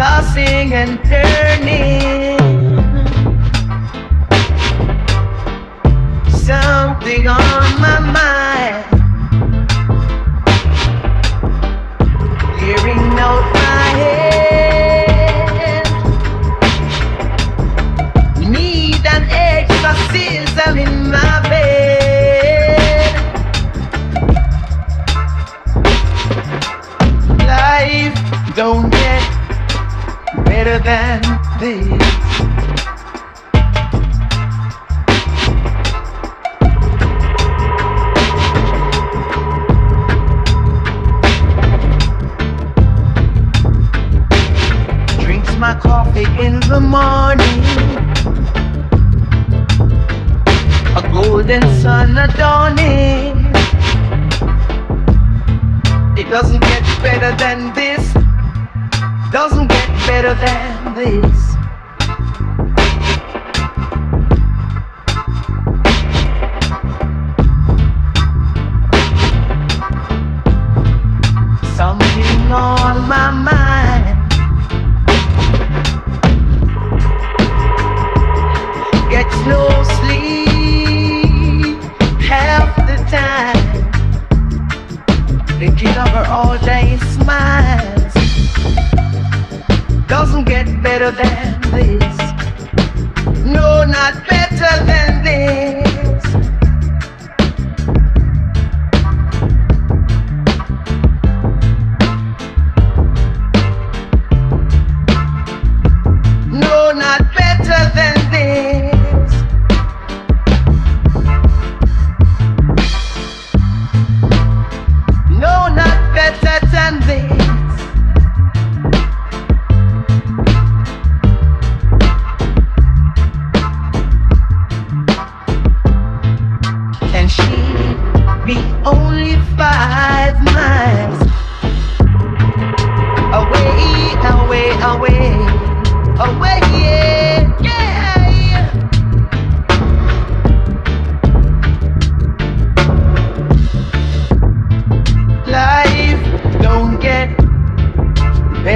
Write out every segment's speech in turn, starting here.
tossing and turning. Something on my mind. Hearing out my head. Need an exorcism in my bed. Life don't better than this. Drinks my coffee in the morning. A golden sun adorning. It doesn't get better than this. Doesn't get better than this. better than this. No, not better than.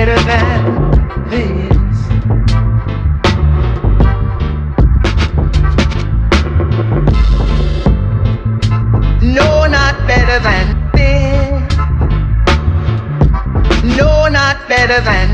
greater than this. No, not better than this. No, not better than